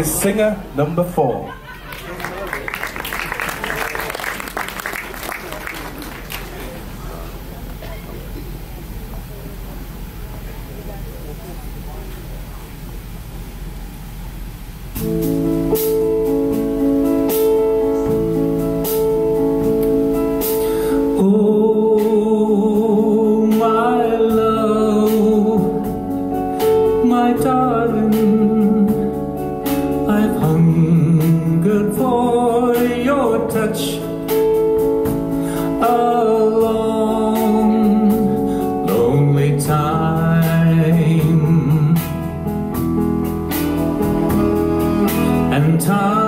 is singer number four. Touch a long, lonely time, and time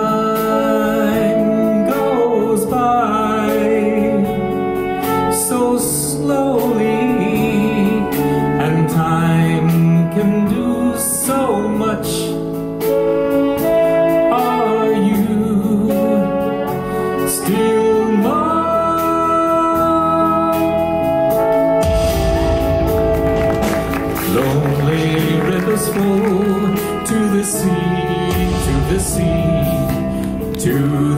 Lonely rivers flow to the sea, to the sea, to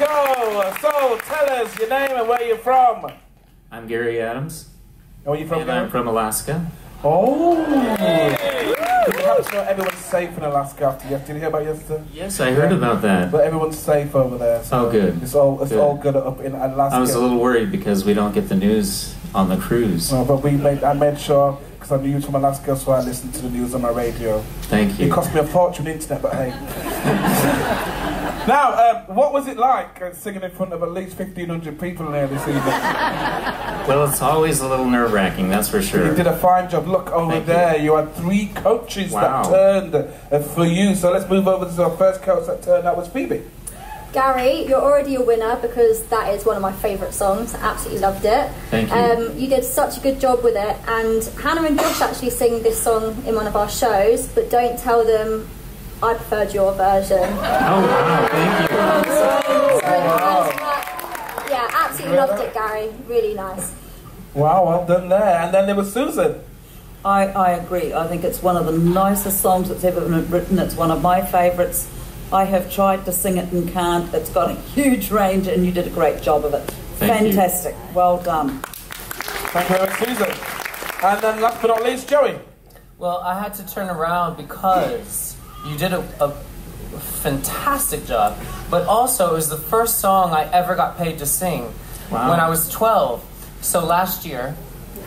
go. So tell us your name and where you're from. I'm Gary Adams, And where you from? and I'm from Alaska. Oh. Did you happen to everyone's safe in Alaska after yesterday? Did you hear about yesterday? Yes, I heard about that. But everyone's safe over there. So Oh, good. It's all it's Good. all good up in Alaska. I was a little worried because we don't get the news on the cruise. Well, but we made I made sure because I knew you were from Alaska, so I listened to the news on my radio. Thank you. It cost me a fortune internet, but hey. now, um, what was it like uh, singing in front of at least fifteen hundred people there this evening? Well, it's always a little nerve wracking, that's for sure. You did a fine job. Look over Thank you. there. You. had three coaches Wow. that turned uh, for you. So let's move over to our first coach that turned. That was Phoebe. Gary, you're already a winner because that is one of my favourite songs. Absolutely loved it. Thank you. Um, you did such a good job with it, and Hannah and Josh actually sing this song in one of our shows. But don't tell them I preferred your version. Oh, wow, thank you. Oh, so, so, oh, yeah, absolutely loved it, Gary. Really nice. Wow, well done there. And then there was Susan. I, I agree. I think it's one of the nicest songs that's ever been written. It's one of my favourites. I have tried to sing it and can't. It's got a huge range, and you did a great job of it. Thank you. Fantastic. Well done. Thank you very much, Susan. And then last but not least, Joey. Well, I had to turn around because you did a, a fantastic job, but also it was the first song I ever got paid to sing Wow. when I was 12. So last year.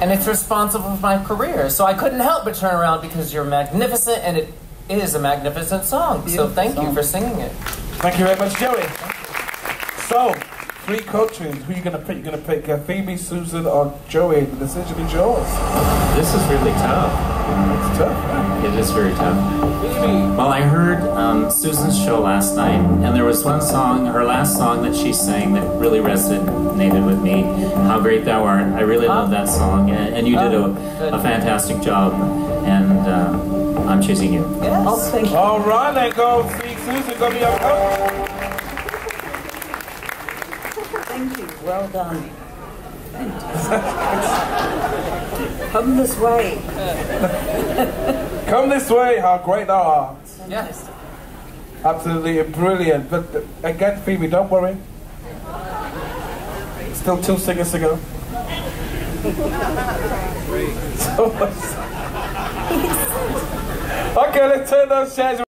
and it's responsible for my career. So I couldn't help but turn around because you're magnificent and it is a magnificent song. So Beautiful thank you for singing it. Thank you very much, Joey. So, three coaches. Who are you going to pick? You're going to pick uh, Phoebe, Susan, or Joey. The decision is yours. This is really tough. It's tough. yeah. It is very tough. Phoebe. Well, I heard um, Susan's show last night, and there was one song, her last song that she sang that really resonated with me. How great thou art! I really love that song, and, and you did a, a fantastic job. And uh, I'm choosing you. Oh, thank you. All right, then go see Susan. Go be your coach. Thank you. Well done. Come this way. Come this way, how great thou art. Yes. Absolutely brilliant. But again, Phoebe, don't worry. Still two singers to go. So- okay, let's turn those chairs.